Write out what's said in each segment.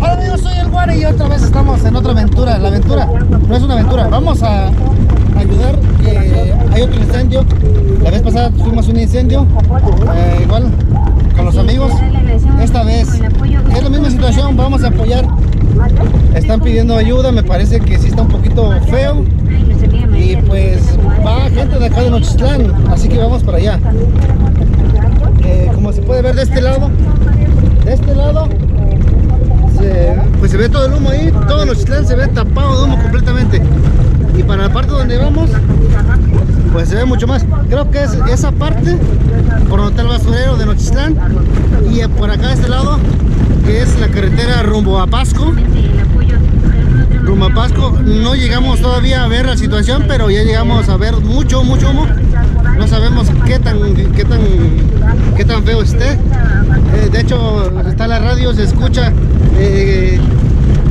Hola amigos, soy el Guare y otra vez estamos en otra aventura. La aventura no es una aventura, vamos a ayudar que hay otro incendio. La vez pasada fuimos a un incendio, eh, igual con los amigos. Esta vez es la misma situación, vamos a apoyar. Están pidiendo ayuda, me parece que sí está un poquito feo. Y pues va gente de acá de Nochistlán, así que vamos para allá. Eh, como se puede ver de este lado, de este lado, pues se ve todo el humo ahí, todo Nochistlán se ve tapado de humo completamente. Y para la parte donde vamos, pues se ve mucho más. Creo que es esa parte, por donde está el basurero de Nochistlán, y por acá de este lado, que es la carretera rumbo a Pasco. Rumbo no llegamos todavía a ver la situación, pero ya llegamos a ver mucho, mucho humo. No sabemos qué tan, qué tan, qué tan feo esté. Eh, de hecho, está la radio, se escucha eh,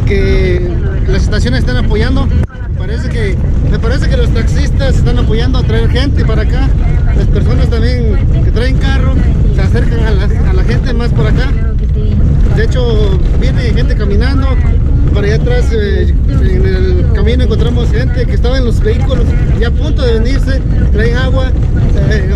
que las estaciones están apoyando. Parece que, me parece que los taxistas están apoyando a traer gente para acá. Las personas también que traen carro se acercan a la, a la gente más por acá. De hecho, viene gente caminando. Para allá atrás, eh, en el camino, encontramos gente que estaba en los vehículos y a punto de venirse. Traen agua, eh,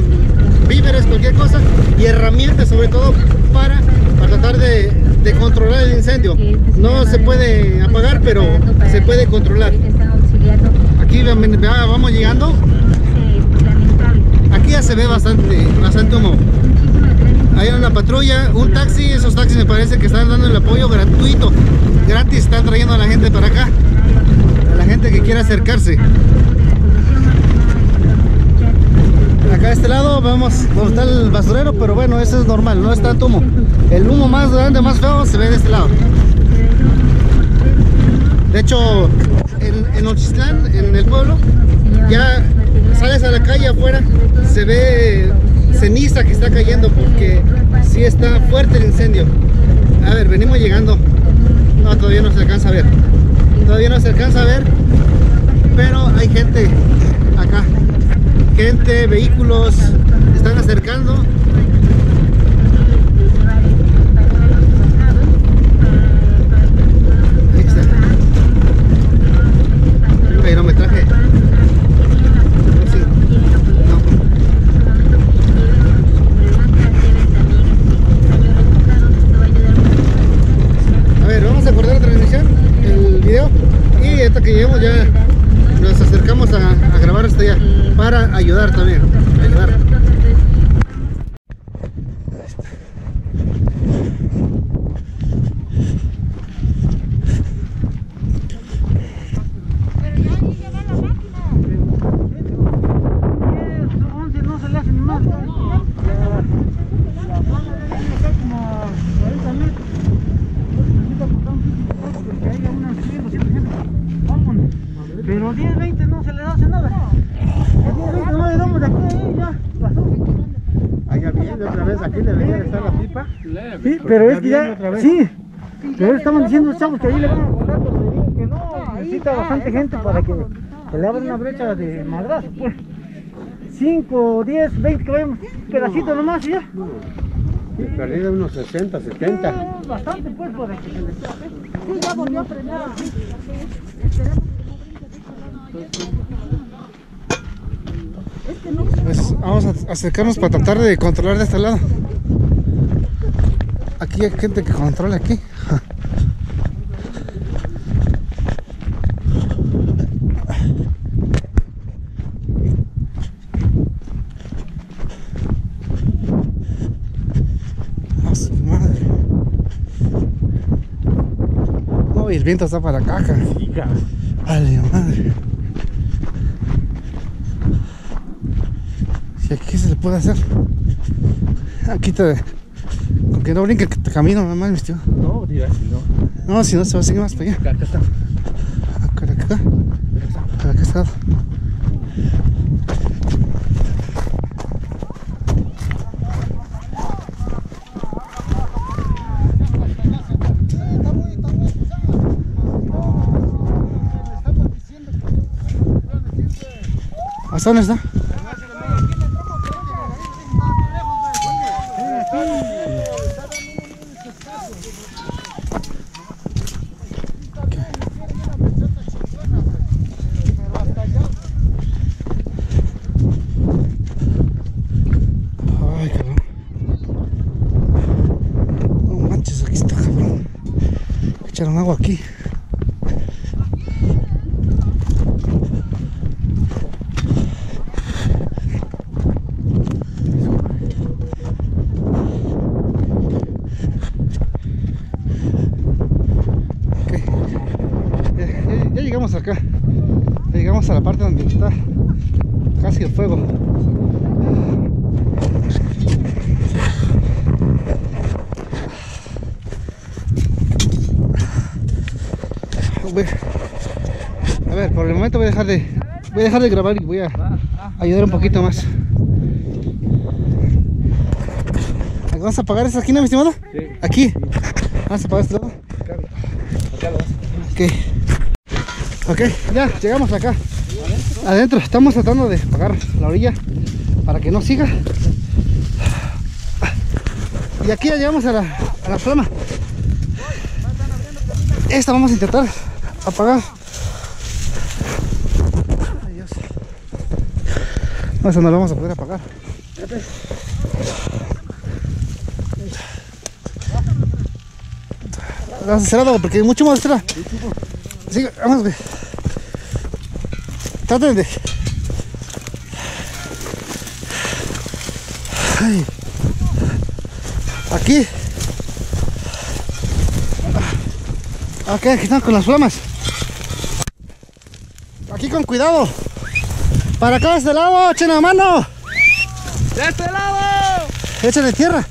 víveres, cualquier cosa y herramientas, sobre todo para, para tratar de, de controlar el incendio. No se puede apagar, pero se puede controlar. Aquí ya vamos llegando. Aquí ya se ve bastante, bastante humo. Hay una patrulla, un taxi, esos taxis me parece que están dando el apoyo gratuito, gratis, están trayendo a la gente para acá, a la gente que quiera acercarse. Acá de este lado vemos donde está el basurero, pero bueno, eso es normal, no es tanto humo. El humo más grande, más feo, se ve de este lado. De hecho, en, en en el pueblo, ya sales a la calle afuera, se ve ceniza que está cayendo porque sí está fuerte el incendio. A ver, venimos llegando. No, todavía no se alcanza a ver. Todavía no se alcanza a ver, pero hay gente acá. Gente, vehículos, están acercando. Ahí está. Pero me traje. Sí. No. A ver, vamos a cortar la transmisión, el video. Y ya nos acercamos a, grabar hasta allá. Para ayudar también. Ayudar. no se le hacen más. La zona está como 40 metros. Necesita cortar un poquito porque hay unas 100, 200 gente. Vámonos. Pero 10, 20 no se le hace nada. 10, 20 no le damos de aquí a ahí, ya. Pasó. Allá vez, aquí debería estar la pipa. Sí, pero es que ya. Sí. Pero estaban diciendo los chavos que ahí le van a le digo que no. Necesita bastante gente para que se le abra una brecha de madrazo, pues. 5, 10, 20 que vayamos, pedacito nomás y ya. Perdido unos 60, 70. Bastante pues que se le Sí, ya volvió a prender. Pues vamos a acercarnos para tratar de controlar de este lado. Aquí hay gente que controla aquí. A su madre. No, y el viento está para acá. Vale, madre. Si aquí ¿qué se le puede hacer? Aquí te. Con que no brinque que te camino nada más, tío. No, dirá si no. No, si no se va a seguir más para allá. Acá está. Acá, acá. Para acá está. ¿Hasta dónde está? Echaron agua aquí. Ya, llegamos acá. Llegamos a la parte donde está casi el fuego. Voy- A ver, por el momento voy a dejar de voy a dejar de grabar y voy a ayudar un poquito más. ¿Vamos a apagar esta esquina, mi estimado? Sí. Aquí. Vamos a apagar este lado. Acá lo vas. Ok. Ok, ya llegamos acá. Adentro, estamos tratando de apagar la orilla para que no siga. Y aquí ya llegamos a la, a la flama. Esta vamos a intentar apagar. No, esa no la vamos a poder apagar. Cerrado porque hay mucho más cerrado. Sí, vamos, güey. Traten de. Ay. Aquí. Ok, aquí están con las flamas. Con cuidado. Para acá, de este lado, echen la mano. ¡De este lado! Échale tierra.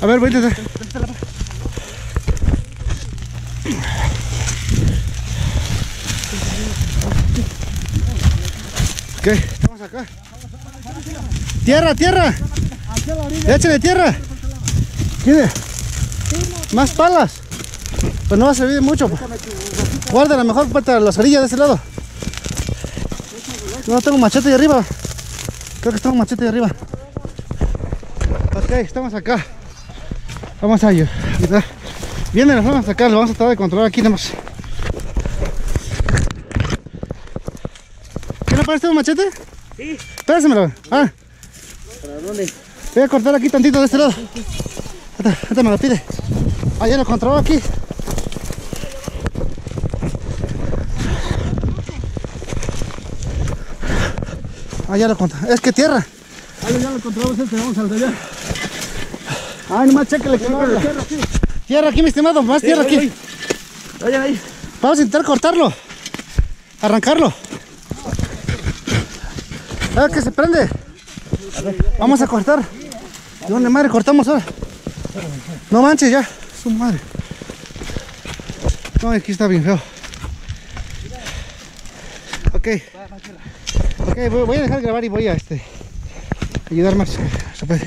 A ver, voy a intentar. Ok, estamos acá. Tierra, tierra. Échale tierra. ¿Quiere? Más palas. Pues no va a servir de mucho. Guarda la mejor para las orillas de ese lado. No tengo machete ahí arriba. Creo que tengo machete ahí arriba. Ok, estamos acá. Vamos a ayudar. Vienen las vamos acá, lo vamos a tratar de controlar aquí nada más. ¿Qué le parece un machete? Sí. Pésamelo. Ah, ¿Para dónde? voy a cortar aquí tantito de este lado. Esta me lo pide. Ah, ya lo controlo aquí. Ah, ya lo controlo. Es que tierra. Ahí ya lo controlamos este, vamos al de allá. Ay, nomás chécale que no habla. Tierra aquí, mi estimado. Más tierra aquí. Vayan ahí. Vamos a intentar cortarlo. Arrancarlo. A ver que se prende. Vamos a cortar. ¿De dónde madre cortamos ahora? No manches ya. Su madre. No, aquí está bien feo. Ok. Ok, voy, a dejar de grabar y voy a este ayudar más. Se puede.